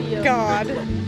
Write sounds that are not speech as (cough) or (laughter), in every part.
God.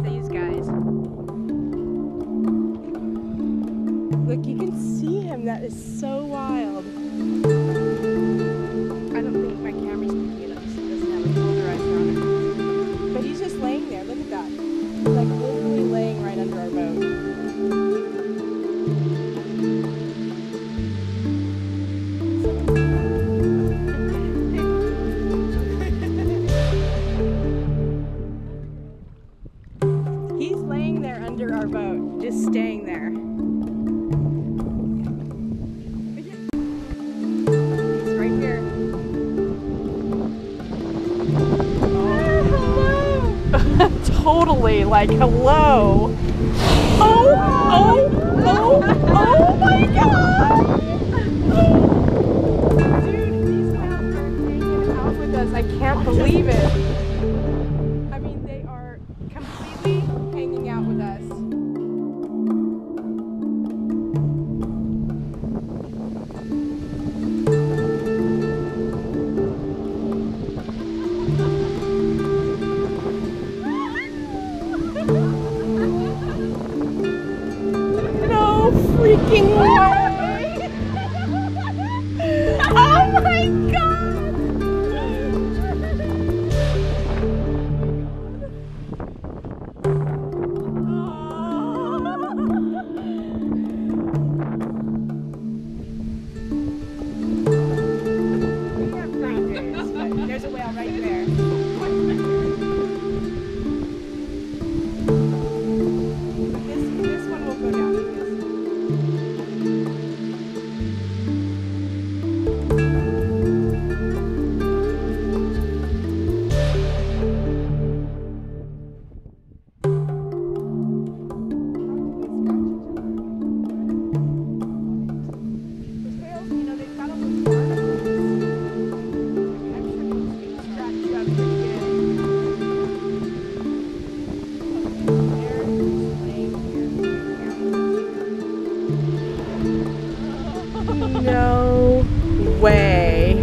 That is so wild. I don't think my camera's picking it up because it doesn't have a polarizer on it. But he's just laying there. Look at that. Like Like, hello. Oh, oh, oh, oh. freaking (laughs) oh my god! (laughs) There's a whale right there. way.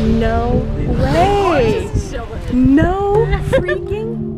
No way. No freaking